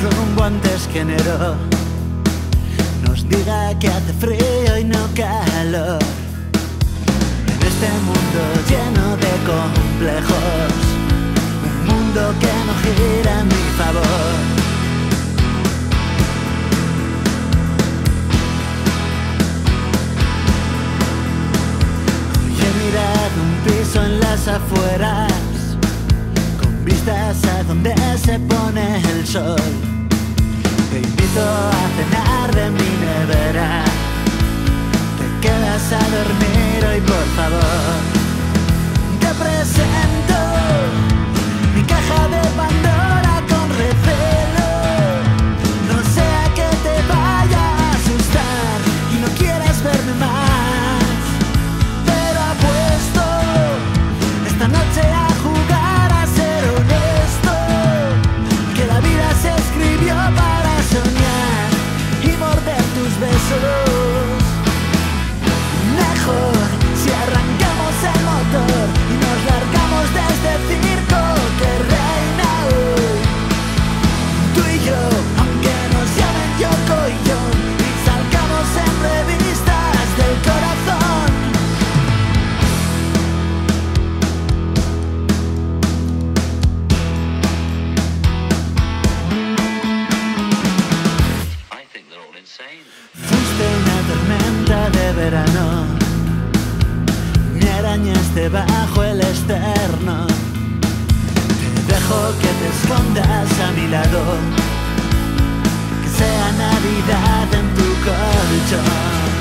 rumbo antes que enero nos diga que hace frío y no calor. En este mundo lleno de complejos, un mundo que no gira a mi favor. Hoy he mirado un piso en las afueras, donde se pone el sol. Te invito a cenar verano, me arañaste bajo el externo. Te dejo que te escondas a mi lado, que sea Navidad en tu colchón.